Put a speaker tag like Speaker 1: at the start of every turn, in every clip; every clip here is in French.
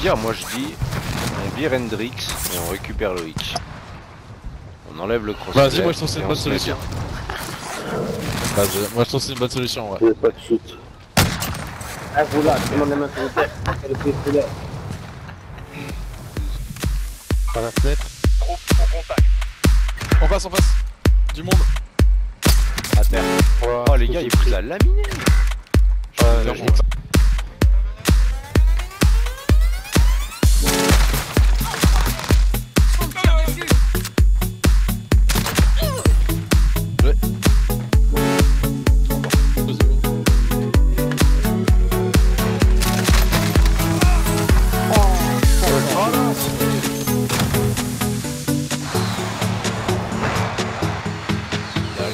Speaker 1: pire, moi je dis, on vire Hendrix et on récupère Loïc. On enlève le cross.
Speaker 2: Vas-y, moi je trouve que c'est une bonne solution. Vas-y, moi je trouve que c'est une bonne solution, ouais.
Speaker 3: A pas de shoot.
Speaker 4: Ah, vous là, tout le monde est maintenant sur le tête. C'est le pistolet.
Speaker 2: Par la fenêtre. On passe, on passe. Du monde.
Speaker 1: À terre. Oh les gars, il vous a laminé. Je
Speaker 2: je. Ouais.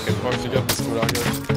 Speaker 2: Kennt man sich ab,
Speaker 1: das Gulager.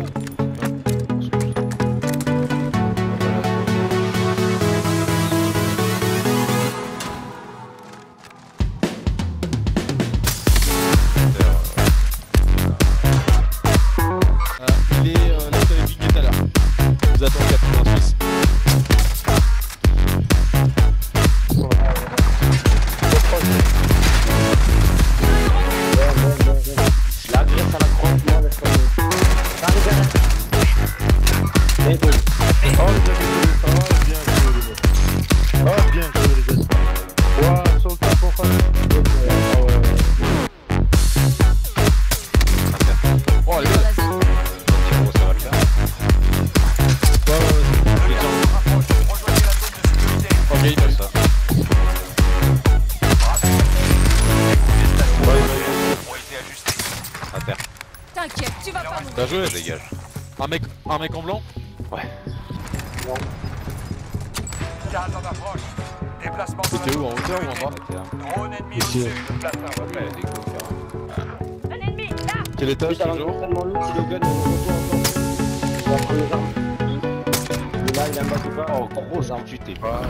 Speaker 5: T'inquiète, tu vas pas mourir.
Speaker 2: Bien joué.
Speaker 1: Ça dégage.
Speaker 2: Un mec, un mec en blanc
Speaker 1: Ouais.
Speaker 6: Gaz en approche. Déplacement sur
Speaker 2: C'était
Speaker 6: la
Speaker 2: où En hauteur ou en bas.
Speaker 6: Drone ennemi au-dessus. Place un.
Speaker 5: Un ennemi, là
Speaker 2: Quel étage toujours.
Speaker 4: Il a un.
Speaker 1: Oh, gros, tu t'es pas.